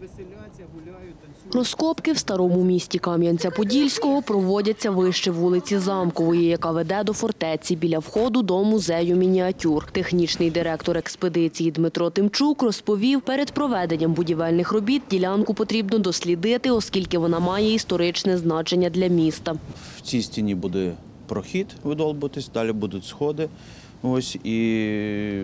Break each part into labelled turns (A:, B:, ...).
A: веселяться, гуляють, танцюють.
B: Розкопки в старому місті Кам'янця-Подільського проводяться вище вулиці Замкової, яка веде до фортеці біля входу до музею мініатюр. Технічний директор експедиції Дмитро Тимчук розповів, перед проведенням будівельних робіт ділянку потрібно дослідити, оскільки вона має історичне значення для міста.
C: В цій стіні буде прохід видолбитись, далі будуть сходи. Ось і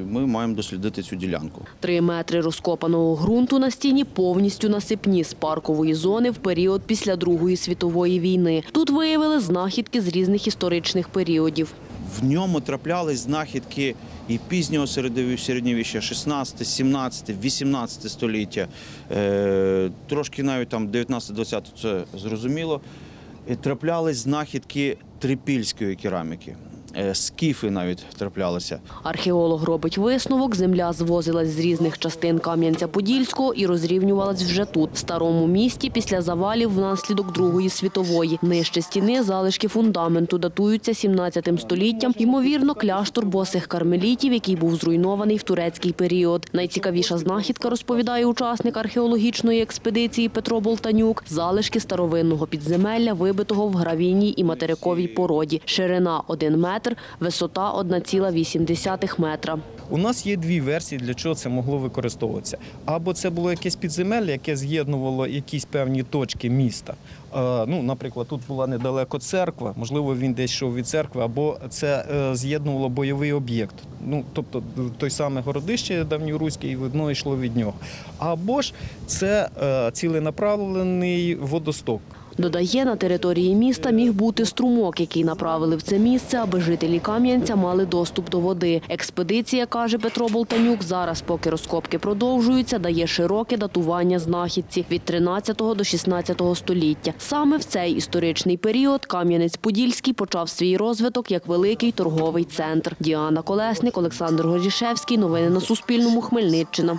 C: ми маємо дослідити цю ділянку.
B: Три метри розкопаного ґрунту на стіні повністю насипні з паркової зони в період після Другої світової війни. Тут виявили знахідки з різних історичних періодів.
C: В ньому траплялись знахідки і пізнього середньовіччя, 16, 17, 18 століття, е, трошки навіть там 19-20, це зрозуміло. І траплялись знахідки трипільської кераміки. Е, Скіфи навіть траплялися.
B: Археолог робить висновок, земля звозилась з різних частин Кам'янця-Подільського і розрівнювалась вже тут, в старому місті, після завалів внаслідок Другої світової. Нижче стіни залишки фундаменту датуються 17 століттям. Ймовірно, кляштор босих кармелітів, який був зруйнований в турецький період. Найцікавіша знахідка, розповідає учасник археологічної експедиції Петро Болтанюк, залишки старовинного підземелля, вибитого в гравійній і материковій породі. Ширина 1 метр, висота 1,8 метра.
D: У нас є дві версії, для чого це могло використовуватися. Або це було якесь підземелля, яке з'єднувало якісь певні точки міста. Е, Ну, наприклад, тут була недалеко церква, можливо, він десь йшов від церкви, або це е, з'єднувало бойовий об'єкт. Ну, тобто той самий городище давньоруське, і видно йшло від нього. Або ж це е, ціленаправлений водосток.
B: Додає, на території міста міг бути струмок, який направили в це місце, аби жителі Кам'янця мали доступ до води. Експедиція, каже Петро Болтанюк, зараз, поки розкопки продовжуються, дає широке датування знахідці від 13 до 16 століття. Саме в цей історичний період Кам'янець-Подільський почав свій розвиток як великий торговий центр. Діана Колесник, Олександр Горішевський. Новини на Суспільному. Хмельниччина.